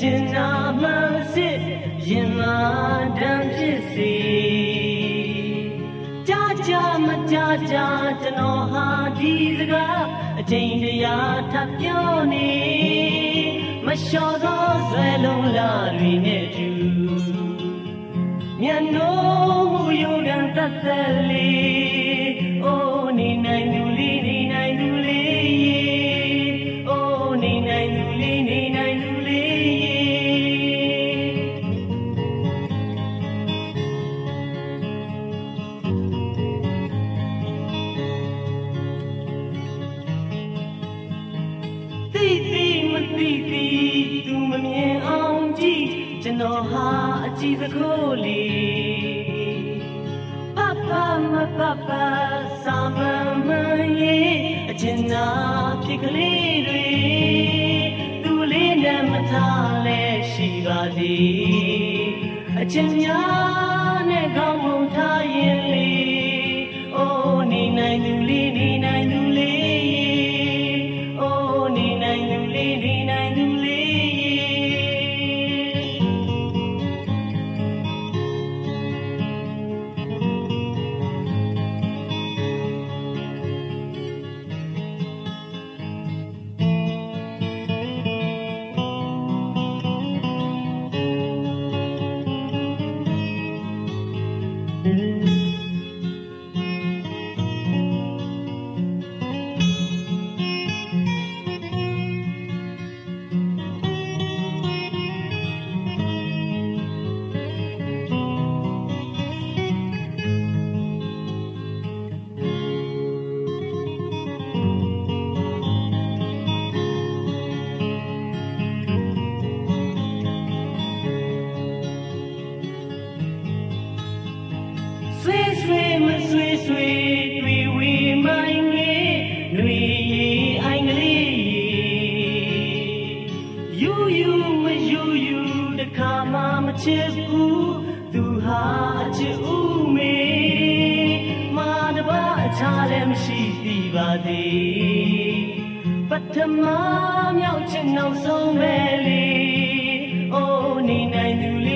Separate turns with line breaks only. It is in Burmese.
ကျင်နာမှစစ်ရင်လာတမ်းဖြစ်စီကြာကြာမကြာကြာကျွန်တော်ဟာဒီစကားအချိန်တရာထပ်ပြောနေမလျှော်သောဇွဲလုံးလာတွေနဲ့တူ သိမသိသိသူမမြင်အောင်ကြည့်ကျွန်တော်ဟာအကြည့်သခိုးလေးပပမပပစာမမရေအကျဉ်းနာဖြစ်ကလေးတွေသူလေးနဲ့မထားလဲရှိပါသည်အချင်းများ ဆွေ ခါမှမချစ်ဘူးသူဟာအချစ်ဦးမေမာတပါအခြားလည်းမရှိသေးပါသေးပထမမြောက်ချင်နောက်ဆုံးပဲလေအိုးနေနိုင်သူလေ